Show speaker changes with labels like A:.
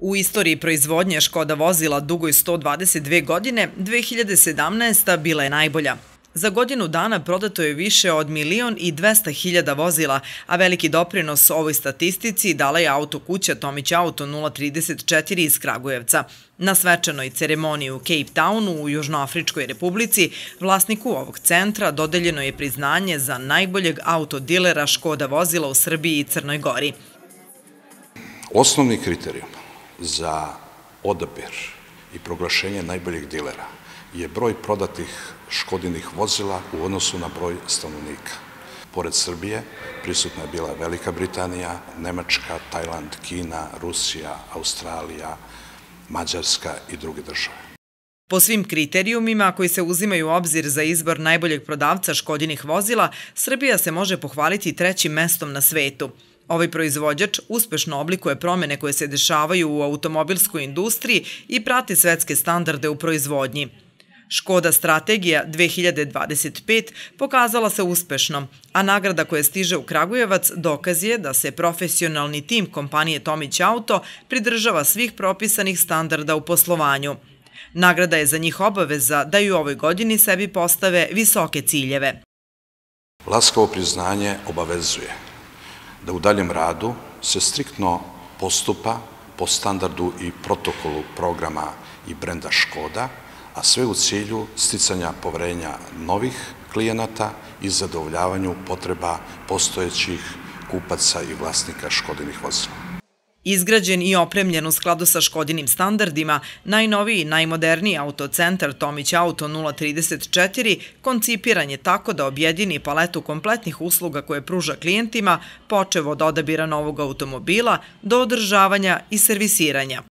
A: U istoriji proizvodnje Škoda vozila dugoj 122 godine, 2017. bila je najbolja. Za godinu dana prodato je više od milion i 200 hiljada vozila, a veliki doprinos ovoj statistici dala je auto kuća Tomić Auto 034 iz Kragujevca. Na svečanoj ceremoniji u Cape Townu u Južnoafričkoj republici vlasniku ovog centra dodeljeno je priznanje za najboljeg autodilera Škoda vozila u Srbiji i Crnoj Gori.
B: Osnovni kriterijum za odabir i proglašenje najboljeg dilera je broj prodatih škodinih vozila u odnosu na broj stanovnika. Pored Srbije prisutna je bila Velika Britanija, Nemačka, Tajland, Kina, Rusija, Australija, Mađarska i druge države.
A: Po svim kriterijumima koji se uzimaju u obzir za izbor najboljeg prodavca škodinih vozila, Srbija se može pohvaliti trećim mestom na svetu. Ovaj proizvođač uspešno oblikuje promene koje se dešavaju u automobilskoj industriji i prati svetske standarde u proizvodnji. Škoda strategija 2025 pokazala se uspešno, a nagrada koja stiže u Kragujevac dokaz je da se profesionalni tim kompanije Tomić Auto pridržava svih propisanih standarda u poslovanju. Nagrada je za njih obaveza da i u ovoj godini sebi postave visoke ciljeve.
B: Laskavo priznanje obavezuje da u daljem radu se striktno postupa po standardu i protokolu programa i brenda Škoda, a sve u cilju sticanja poverenja novih klijenata i zadovoljavanju potreba postojećih kupaca i vlasnika Škodinih vozila.
A: Izgrađen i opremljen u skladu sa Škodinim standardima, najnoviji i najmoderniji autocentar Tomić Auto 034 koncipiran je tako da objedini paletu kompletnih usluga koje pruža klijentima, počev od odabira novog automobila do održavanja i servisiranja.